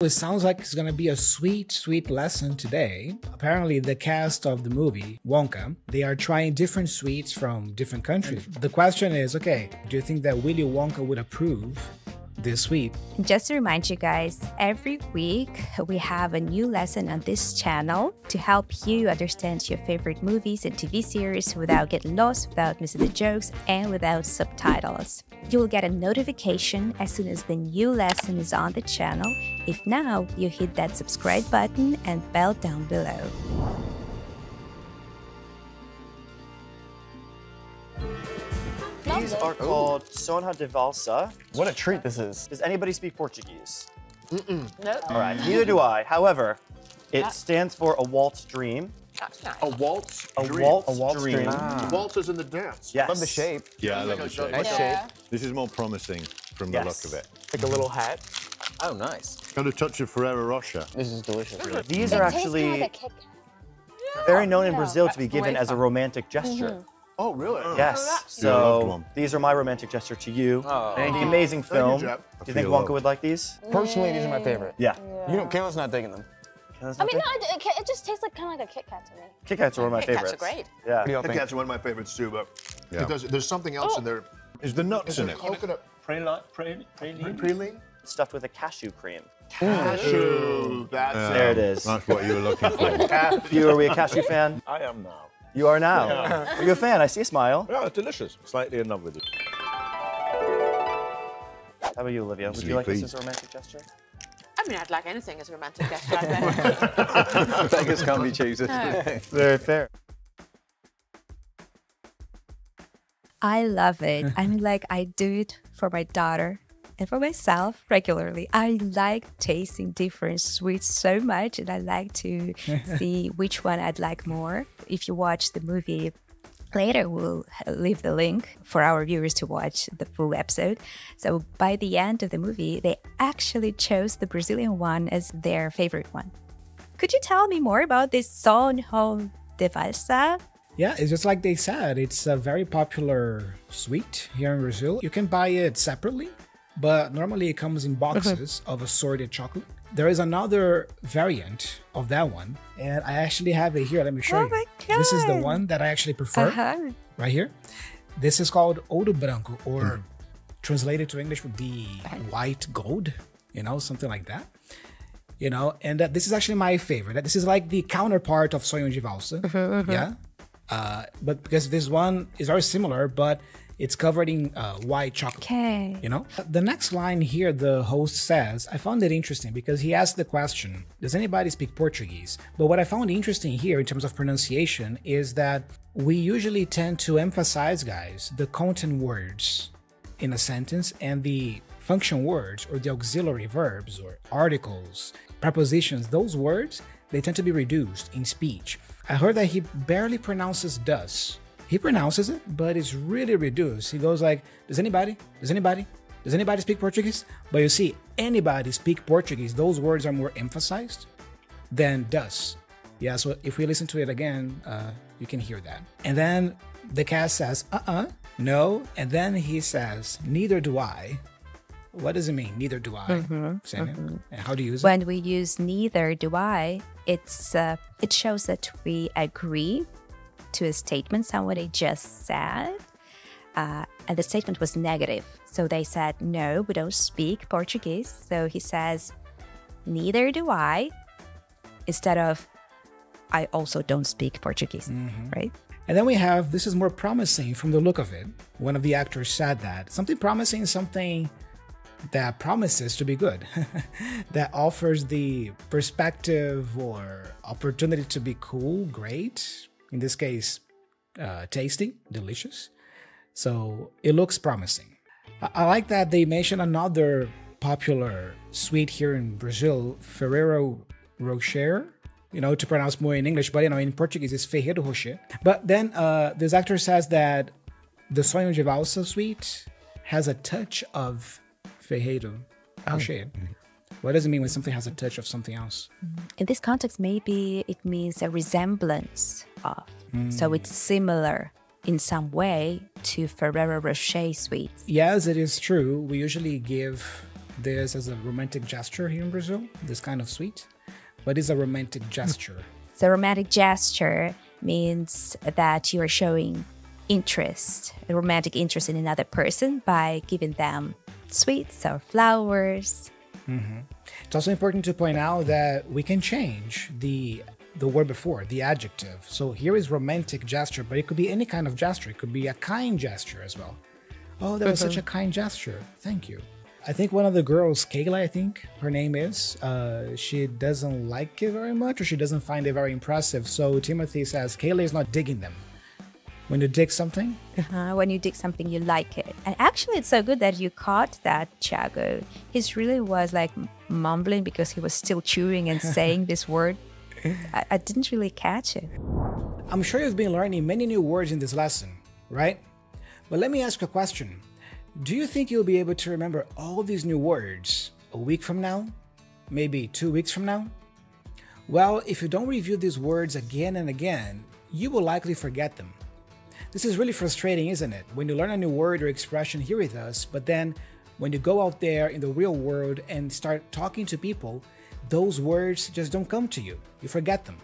It sounds like it's gonna be a sweet, sweet lesson today. Apparently, the cast of the movie, Wonka, they are trying different sweets from different countries. The question is okay, do you think that Willy Wonka would approve this sweet? Just to remind you guys, every week we have a new lesson on this channel to help you understand your favorite movies and TV series without getting lost, without missing the jokes, and without subtitles. You will get a notification as soon as the new lesson is on the channel. If now, you hit that subscribe button and bell down below. These are called Sonho de Valsa. What a treat this is. Does anybody speak Portuguese? Nope. All right, neither do I. However, it stands for a waltz dream. That's nice. A waltz A dream. waltz, A waltz dream. dream. Ah. Waltz is in the dance. Yes. Love the shape. Yeah, I love the Like a- shape. like a- Yeah. This is more promising from the Yes. look of it. Like a little hat. Oh, nice. Got a touch of Ferrero Rocher. This is delicious. These It are actually like a very known in Yeah. Brazil to be given as a romantic gesture. Oh, really? Oh. Yes. Oh, that's Yeah, I loved So these are my romantic gesture to you. Oh. Thank you. Amazing Thank you, film. Do you think Wonka would like these? Personally, these are my favorite. Yeah. You know, Kayla's not digging them. I mean, no, it, it- it just tastes like kind of like a Kit Kat to me. Kit Kats are one of my Kit Kats are great. Yeah. What do y'all Kit think? Kats are one of my favorites too, but Yeah. it does, there's something else oh. in there. Is the nuts Is in there it? coconut Praline, praline, praline. praline? Stuffed with a cashew cream. Cashew. That's Yeah, There it is. That's what you were looking for. You, are we a cashew fan? I am now. You are now. Are you a fan? I see a smile. Yeah, it's delicious. Slightly in love with it. How about you, Olivia? Would Sweet you like this as a romantic gesture? I mean, I'd like anything as a romantic gesture. I bet. Beggars can't be choosers. Very fair. I love it. I mean, like, I do it for my daughter and for myself regularly. I like tasting different sweets so much, and I like to see which one I'd like more. If you watch the movie later, we'll leave the link for our viewers to watch the full episode. So, by the end of the movie, they actually chose the Brazilian one as their favorite one. Could you tell me more about this Sonho de Valsa? Yeah, it's just like they said, it's a very popular sweet here in Brazil. You can buy it separately, but normally it comes in boxes of assorted chocolate. There is another variant of that one, and I actually have it here. Let me show Oh you. my This is the one that I actually prefer, Uh-huh. right here. This is called Ouro Branco, or translated to English would be white gold, you know, something like that. You know, and uh, this is actually my favorite. This is like the counterpart of Sonho de Valsa. Yeah. Uh, but because this one is very similar, but it's covered in uh, white chocolate. Okay. You know, the next line here, the host says, I found it interesting because he asked the question, Does anybody speak Portuguese? But what I found interesting here in terms of pronunciation is that we usually tend to emphasize, guys, the content words in a sentence and the function words or the auxiliary verbs or articles, prepositions, those words, they tend to be reduced in speech. I heard that he barely pronounces does. He pronounces it, but it's really reduced. He goes like, "Does anybody? Does anybody? Does anybody speak Portuguese?" But you see, anybody speak Portuguese. Those words are more emphasized than does. Yeah, so if we listen to it again, uh, you can hear that. And then the cat says, "Uh-uh, no," and then he says, "Neither do I." What does it mean? Neither do I. Samuel? And how do you use it? when we use neither do I, it's uh, it shows that we agree to a statement somebody just said, uh, and the statement was negative. So they said, "No, we don't speak Portuguese." So he says, "Neither do I," instead of, "I also don't speak Portuguese." Right? And then we have this is more promising from the look of it. One of the actors said that something promising something that promises to be good, that offers the perspective or opportunity to be cool, great. In this case, uh, tasty, delicious. So it looks promising. I, I like that they mention another popular sweet here in Brazil, Ferrero Rocher. You know, to pronounce more in English, but you know, in Portuguese it's Ferrero Rocher. But then uh, this actor says that the Sonho de Valsa sweet has a touch of Ferrero Rocher. What does it mean when something has a touch of something else? Mm-hmm. In this context, maybe it means a resemblance of. So mm. it's similar in some way to Ferrero Rocher sweets. Yes, it is true. We usually give this as a romantic gesture here in Brazil, this kind of sweet, but it's a romantic mm. gesture. The romantic gesture means that you are showing interest, a romantic interest in another person by giving them sweets or flowers. It's also important to point out that we can change the the word before, the adjective. So here is romantic gesture, but it could be any kind of gesture. It could be a kind gesture as well. Oh, that was such a kind gesture. Thank you. I think one of the girls, Kayla, I think her name is, uh, she doesn't like it very much or she doesn't find it very impressive. So Timothée says, Kayla is not digging them. When you dig something, Uh, when you dig something, you like it. And actually, it's so good that you caught that, Chago. He really was like mumbling because he was still chewing and saying this word. I, I didn't really catch it. I'm sure you've been learning many new words in this lesson, right? But let me ask you a question. Do you think you'll be able to remember all these new words a week from now? Maybe two weeks from now? Well, if you don't review these words again and again, you will likely forget them. This is really frustrating, isn't it? When you learn a new word or expression here with us, but then when you go out there in the real world and start talking to people, those words just don't come to you. You forget them.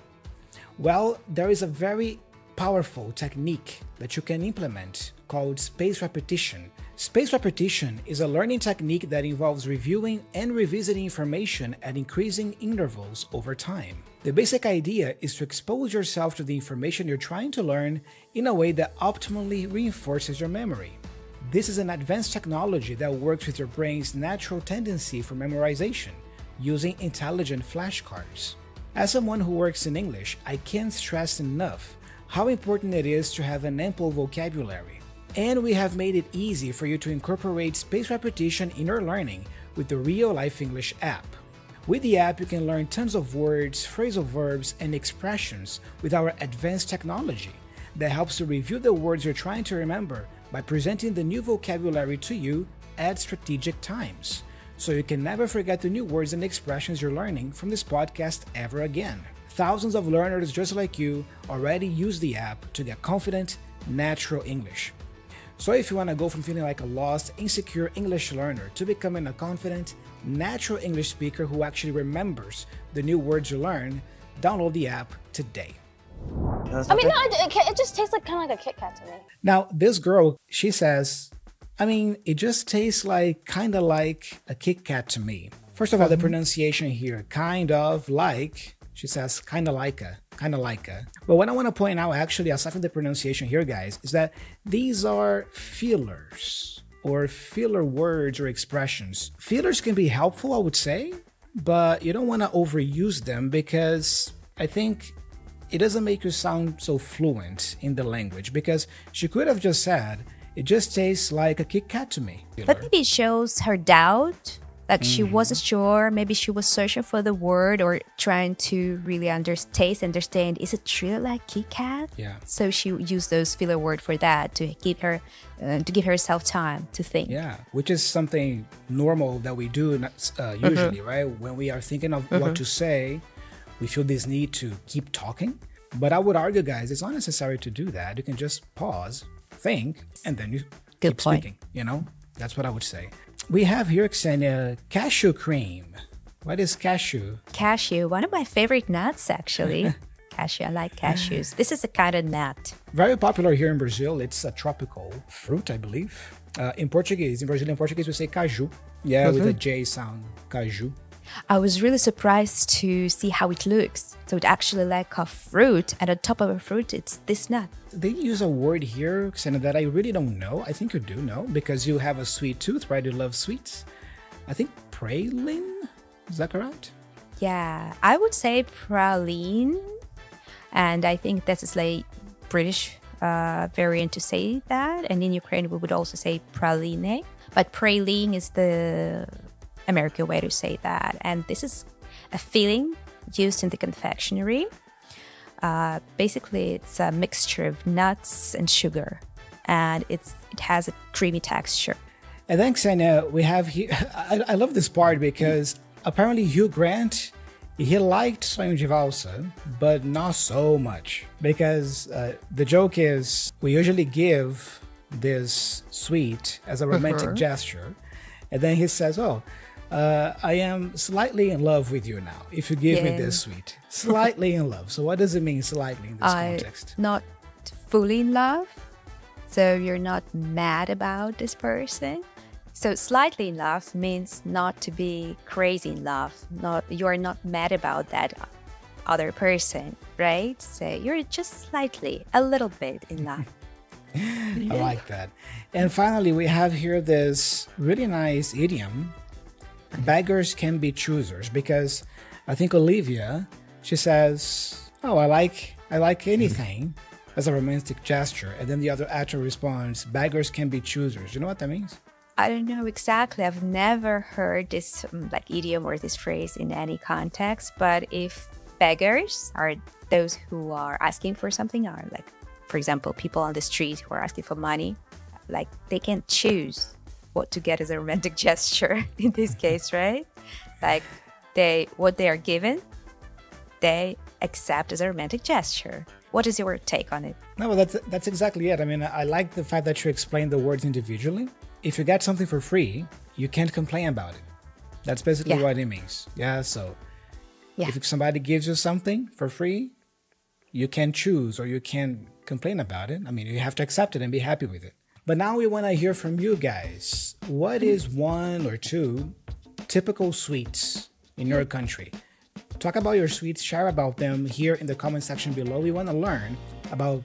Well, there is a very powerful technique that you can implement called space repetition. Space repetition is a learning technique that involves reviewing and revisiting information at increasing intervals over time. The basic idea is to expose yourself to the information you're trying to learn in a way that optimally reinforces your memory. This is an advanced technology that works with your brain's natural tendency for memorization using intelligent flashcards. As someone who works in English, I can't stress enough how important it is to have an ample vocabulary. And we have made it easy for you to incorporate space repetition in your learning with the Real Life English app. With the app, you can learn tons of words, phrasal verbs, and expressions with our advanced technology that helps to review the words you're trying to remember by presenting the new vocabulary to you at strategic times. So you can never forget the new words and expressions you're learning from this podcast ever again. Thousands of learners just like you already use the app to get confident, natural English. So if you want to go from feeling like a lost, insecure English learner to becoming a confident, natural English speaker who actually remembers the new words you learn, download the app today. I mean, no, it, it, it just tastes like kind of like a Kit Kat to me. Now, this girl, she says, I mean, it just tastes like kind of like a Kit Kat to me. First of all, the mm-hmm. pronunciation here, kind of like, she says, kind of like a, kind of like a. But what I want to point out, actually, aside from the pronunciation here, guys, is that these are fillers or filler words or expressions. Fillers can be helpful, I would say, but you don't want to overuse them because I think it doesn't make you sound so fluent in the language because she could have just said, it just tastes like a Kit Kat to me. But maybe it shows her doubt. Like she wasn't sure. Maybe she was searching for the word or trying to really under- taste, understand. Is it really like Kit Kat? Yeah. So she used those filler word for that to give her, uh, to give herself time to think. Yeah, which is something normal that we do uh, usually, right? When we are thinking of what to say, we feel this need to keep talking. But I would argue, guys, it's not necessary to do that. You can just pause, think, and then you Good keep point. speaking. You know, that's what I would say. We have here, Xenia, cashew cream. What is cashew? Cashew, one of my favorite nuts actually. cashew, I like cashews. This is a kind of nut. Very popular here in Brazil. It's a tropical fruit, I believe. Uh, in Portuguese, in Brazilian Portuguese, we say caju. Yeah, with a J sound, caju. I was really surprised to see how it looks. So it actually like a fruit, and on top of a fruit, it's this nut. They use a word here, Xena, that I really don't know. I think you do know because you have a sweet tooth, right? You love sweets. I think praline. Is that correct? Yeah, I would say praline, and I think that is like British uh, variant to say that. And in Ukraine, we would also say praline, but praline is the American way to say that. And this is a filling used in the confectionery. Uh, basically, it's a mixture of nuts and sugar, and it's it has a creamy texture. And then, Xenia, we have here. I, I love this part because apparently Hugh Grant, he liked Sonho de Valsa, but not so much. Because uh, the joke is we usually give this sweet as a romantic gesture. And then he says, Oh, Uh, I am slightly in love with you now. If you give me this sweet, slightly in love. So what does it mean, slightly in this I context? not fully in love, so you're not mad about this person. So slightly in love means not to be crazy in love. Not you're not mad about that other person, right? So you're just slightly, a little bit in love. I like that. And finally, we have here this really nice idiom beggars can be choosers because I think Olivia, she says, "Oh, I like I like anything." As a romantic gesture, and then the other actor responds, "Beggars can be choosers." You know what that means? I don't know exactly. I've never heard this um, like idiom or this phrase in any context. But if beggars are those who are asking for something, or like, for example, people on the street who are asking for money, like they can choose what to get as a romantic gesture in this case, right? Like they what they are given, they accept as a romantic gesture. What is your take on it? No, well, that's that's exactly it. I mean, I like the fact that you explain the words individually. If you get something for free, you can't complain about it. That's basically Yeah. what it means. Yeah. So, Yeah. if somebody gives you something for free, you can choose or you can complain about it. I mean, you have to accept it and be happy with it. But now we want to hear from you guys. What is one or two typical sweets in your country? Talk about your sweets, share about them here in the comment section below. We want to learn about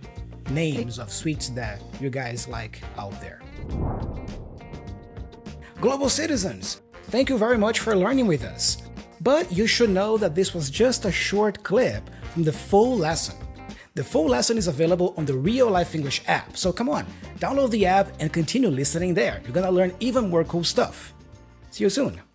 names of sweets that you guys like out there. Global citizens, thank you very much for learning with us. But you should know that this was just a short clip from the full lesson. The full lesson is available on the Real Life English app, so come on, download the app and continue listening there. You're gonna learn even more cool stuff. See you soon.